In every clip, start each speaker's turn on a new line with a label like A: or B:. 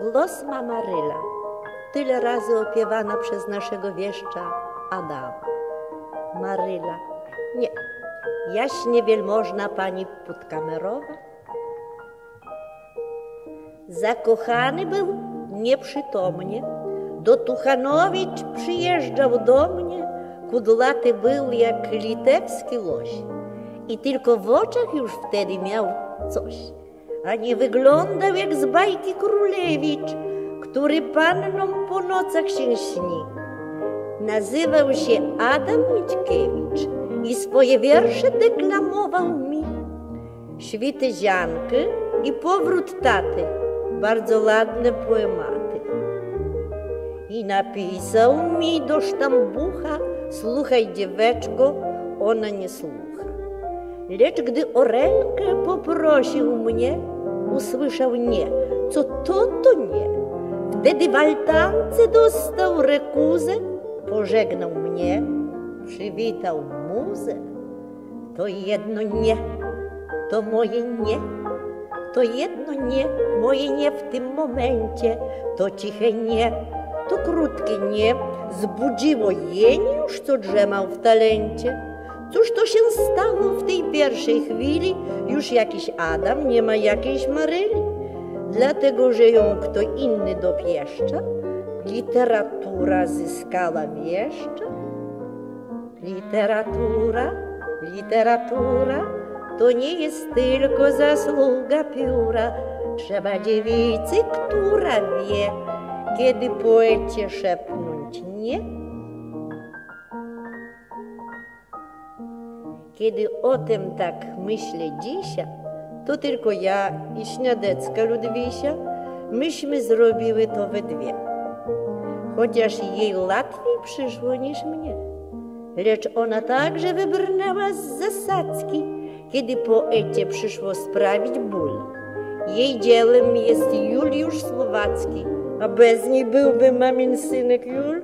A: Głos ma Maryla, tyle razy opiewana przez naszego wieszcza Adama. Maryla, nie, jaśnie wielmożna pani podkamerowa. Zakochany był nieprzytomnie, do Tuchanowicz przyjeżdżał do mnie, kudlaty był jak litewski loś. I tylko w oczach już wtedy miał coś, a nie wyglądał jak z bajki królewicz, który pannom po nocach się śni. Nazywał się Adam Mickiewicz i swoje wiersze deklamował mi. Świty zianky i powrót taty, bardzo ładne poematy. I napisał mi do sztambucha, słuchaj dzieweczko, ona nie słucha. Lecz gdy o rękę poprosił mnie, usłyszał nie, co to, to nie. Wtedy w altance dostał rekuzę, pożegnał mnie, przywitał muzę. To jedno nie, to moje nie, to jedno nie, moje nie w tym momencie, to ciche nie, to krótkie nie, zbudziło jeń już, co drzemał w talencie. Cóż to się stało w tej pierwszej chwili? Już jakiś Adam, nie ma jakiejś Maryli? Dlatego, że ją kto inny dopieszcza? Literatura zyskała wieszcza? Literatura, literatura to nie jest tylko zasługa pióra. Trzeba dziewicy, która wie, kiedy poecie szepnąć nie. Kiedy o tym tak myślę dzisiaj, to tylko ja i Śniadecka Ludwisia, myśmy zrobiły to we dwie. Chociaż jej łatwiej przyszło niż mnie. Lecz ona także wybrnęła z zasadzki, kiedy poecie przyszło sprawić ból. Jej dziełem jest Juliusz Słowacki, a bez niej byłby mamin synek Jul.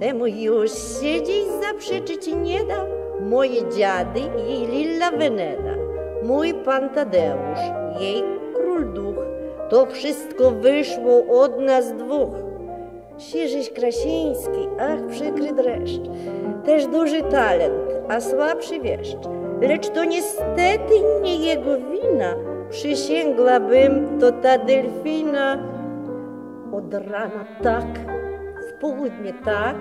A: Temu już siedzieć zaprzeczyć nie da moje dziady jej Lilla Veneda, mój pan Tadeusz, jej król duch. To wszystko wyszło od nas dwóch. Sierzyś Krasiński, ach przykry dreszcz, też duży talent, a słabszy wieszcz. Lecz to niestety nie jego wina, przysięgłabym to ta delfina. Od rana tak, w południe tak,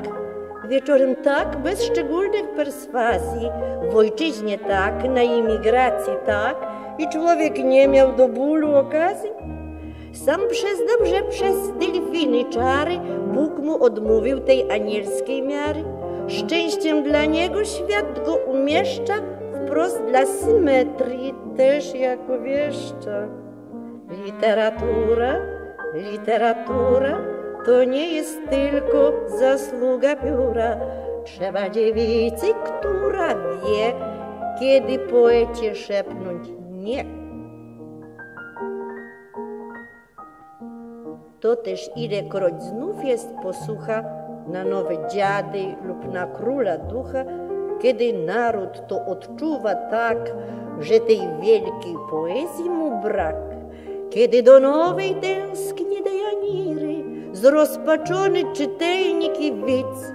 A: wieczorem tak, bez szczególnych perswazji, w ojczyźnie tak, na imigracji tak i człowiek nie miał do bólu okazji. Sam przyznał, że przez delfiny czary Bóg mu odmówił tej anielskiej miary. Szczęściem dla niego świat go umieszcza wprost dla symetrii też jako wieszcza. Literatura, literatura to nie jest tylko zasługa pióra. Trzeba dziewicy, która wie, kiedy poecie szepnąć nie. To też ilekroć znów jest posłucha na nowe dziady lub na króla ducha, kiedy naród to odczuwa tak, że tej wielkiej poezji mu brak, kiedy do nowej tęskni zrozpaczony czytelnik i widz,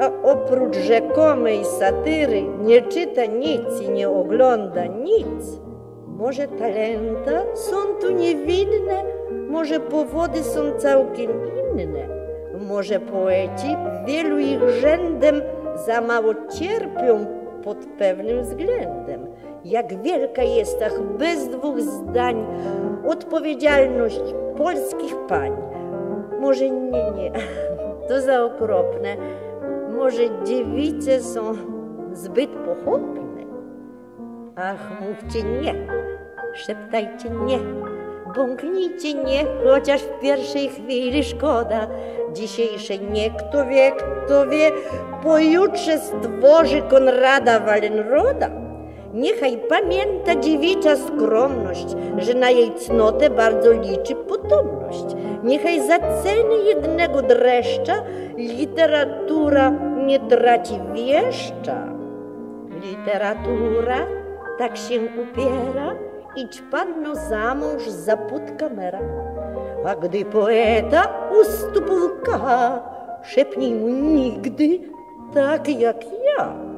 A: a oprócz rzekomej satyry nie czyta nic i nie ogląda nic. Może talenta są tu niewinne, może powody są całkiem inne. Może poeci wielu ich rzędem za mało cierpią pod pewnym względem. Jak wielka jest, ach, bez dwóch zdań, odpowiedzialność polskich pań. Może nie, nie, to za okropne. Może dziewice są zbyt pochopne. Ach, mówcie nie, szeptajcie nie, bąknijcie nie, chociaż w pierwszej chwili szkoda. Dzisiejsze nie, kto wie, kto wie, pojutrze stworzy Konrada Walenroda. Niechaj pamięta dziewicza skromność, że na jej cnotę bardzo liczy potomność. Niechaj za ceny jednego dreszcza literatura nie traci wieszcza. Literatura tak się upiera idź panno zamąż za Putkamera. A gdy poeta u stóp lka, szepnij mu nigdy tak jak ja.